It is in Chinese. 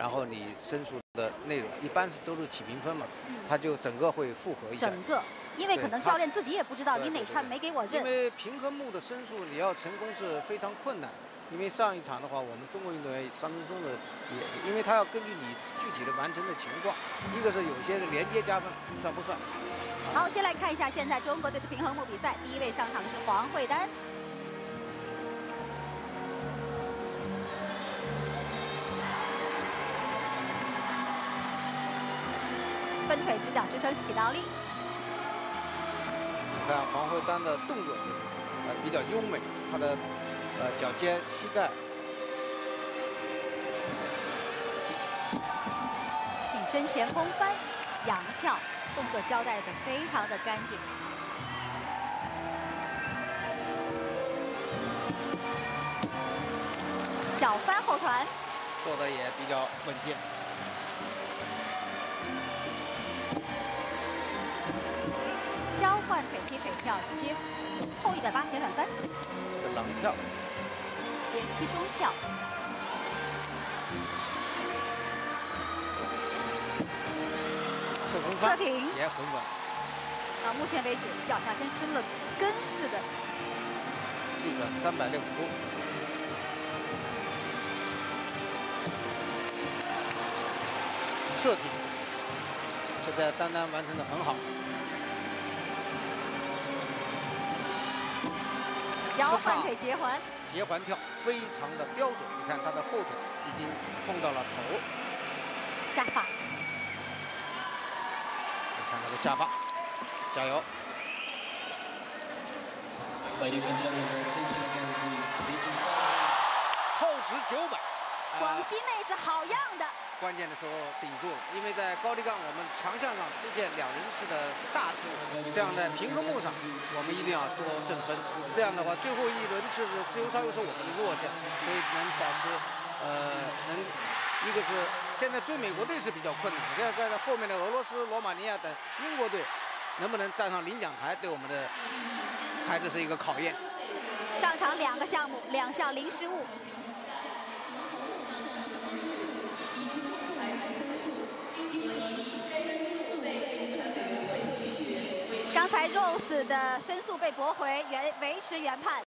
然后你申诉的内容一般是都是起评分嘛，嗯它就整个会复核一下。整个，因为可能教练自己也不知道你哪串没给我因认。为平衡木的申诉你要成功是非常困难的，因为上一场的话，我们中国运动员桑真松的也是，因为他要根据你具体的完成的情况，一个是有些连接加分算不算？好，先来看一下现在中国队的平衡木比赛，第一位上场的是黄慧丹。分腿直角支撑起倒立，你看黄慧丹的动作呃比较优美，她的呃脚尖、膝盖挺身前空翻、仰跳，动作交代的非常的干净。小翻后团，做的也比较稳健。交换腿踢腿跳接后一百八旋转翻，这个冷跳，接膝松跳，侧空翻侧挺也很稳，到目前为止脚下跟生了根似的。逆转三百六十度。侧挺，现在丹丹完成的很好。交换腿结环，结环跳非常的标准，你看他的后腿已经碰到了头，下法，你看他的下发，加油！Ladies and gentlemen, your attention again, please. Speaking 后直九百，广西妹子好样的！关键的时候顶住，因为在高低杠我们强项上出现两人式的大失误，这样在平衡木上我们一定要多挣分。这样的话，最后一轮次是自由操又是我们的弱项，所以能保持呃能一个是现在追美国队是比较困难，现在在后面的俄罗斯、罗马尼亚等英国队能不能站上领奖台，对我们的孩子是一个考验。上场两个项目，两项零失误。刚才 Rose 的申诉被驳回，原维持原判。